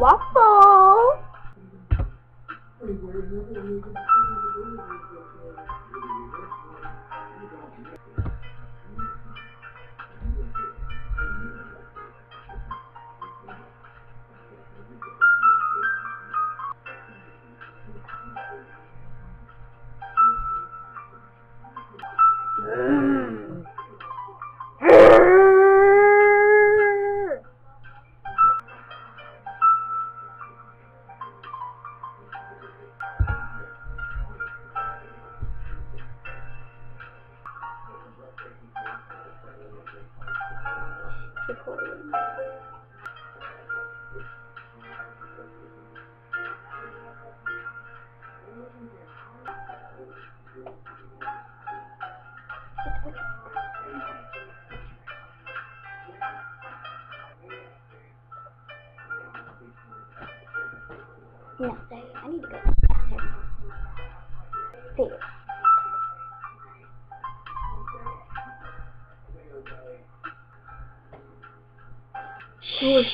Waffle. Sorry, I need to go the bathroom. Save Whoosh.